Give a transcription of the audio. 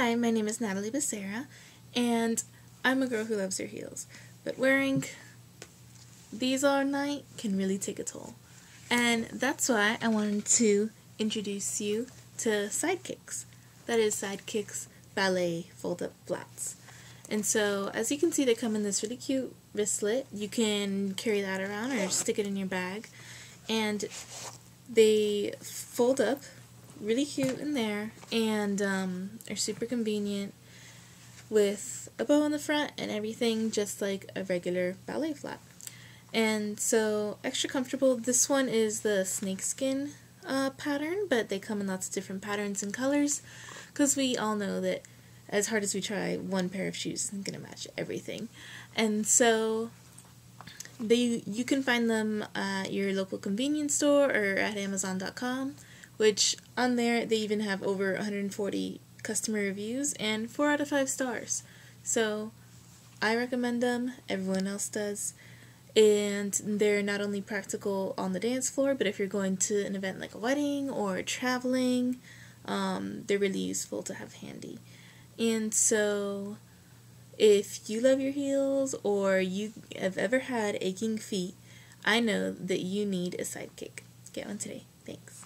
Hi, my name is Natalie Becerra, and I'm a girl who loves her heels, but wearing these all night can really take a toll. And that's why I wanted to introduce you to Sidekicks. That is Sidekicks Ballet Fold Up Flats. And so, as you can see, they come in this really cute wristlet. You can carry that around or stick it in your bag. And they fold up really cute in there and um, are super convenient with a bow in the front and everything just like a regular ballet flat. And so extra comfortable. This one is the snakeskin uh, pattern, but they come in lots of different patterns and colors because we all know that as hard as we try, one pair of shoes isn't going to match everything. And so they you can find them at your local convenience store or at amazon.com which on there they even have over 140 customer reviews and 4 out of 5 stars. So I recommend them, everyone else does. And they're not only practical on the dance floor, but if you're going to an event like a wedding or traveling, um, they're really useful to have handy. And so if you love your heels or you have ever had aching feet, I know that you need a sidekick. Get one today. Thanks.